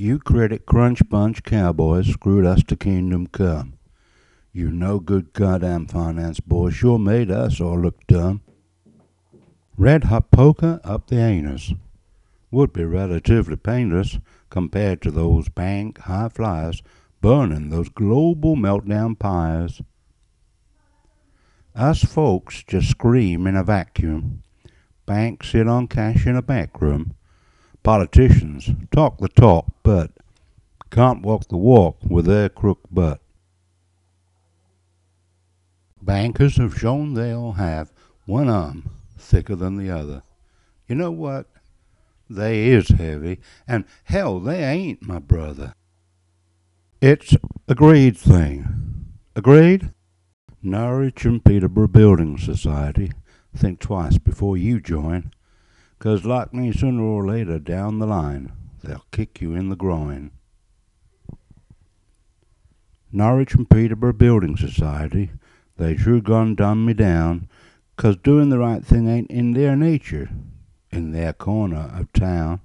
You credit crunch bunch cowboys screwed us to kingdom come. You no good goddamn finance boys sure made us all look dumb. Red hot poker up the anus would be relatively painless compared to those bank high flyers burning those global meltdown pyres. Us folks just scream in a vacuum. Banks sit on cash in a back room. Politicians talk the talk, but can't walk the walk with their crook butt. Bankers have shown they'll have one arm thicker than the other. You know what? They is heavy, and hell, they ain't my brother. It's a greed thing. Agreed? Norwich and Peterborough Building Society. Think twice before you join, 'cause like me, sooner or later down the line, they'll kick you in the groin. Norwich and Peterborough Building Society, they sure gone done me down, 'cause doing the right thing ain't in their nature, in their corner of town.